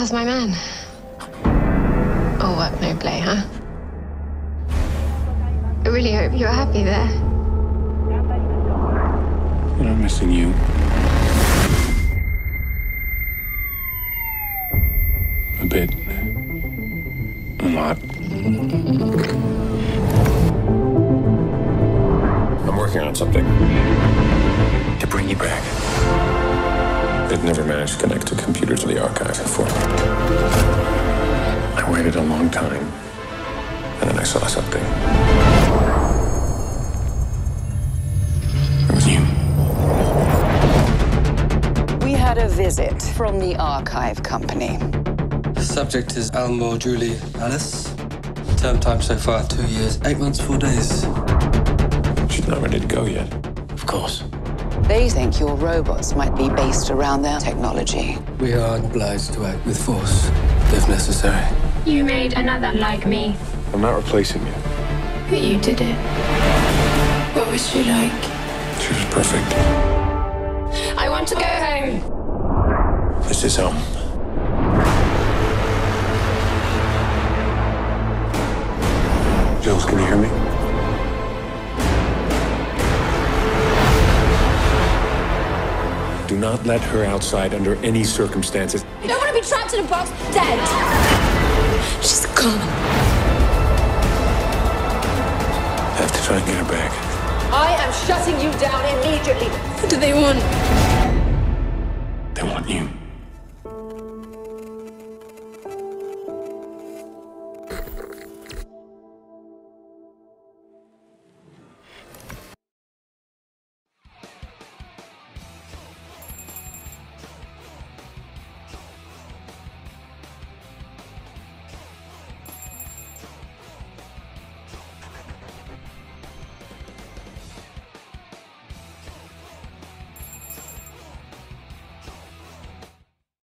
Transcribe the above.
How's my man? Oh, All work, no play, huh? I really hope you're happy there. And I'm missing you. A bit. A lot. I'm working on something to bring you back. They'd never managed to connect a computer to the archive before. I waited a long time, and then I saw something. It was you. We had a visit from the archive company. The subject is Almore Julie Alice. Term time so far, two years, eight months, four days. She's not ready to go yet. Of course. They think your robots might be based around their technology. We are obliged to act with force, if necessary. You made another like me. I'm not replacing you. But you did it. What was she like? She was perfect. I want to go home. This is home. Jules, can you hear me? Not let her outside under any circumstances. You don't want to be trapped in a box, dead. She's gone. I have to try and get her back. I am shutting you down immediately. What do they want? They want you.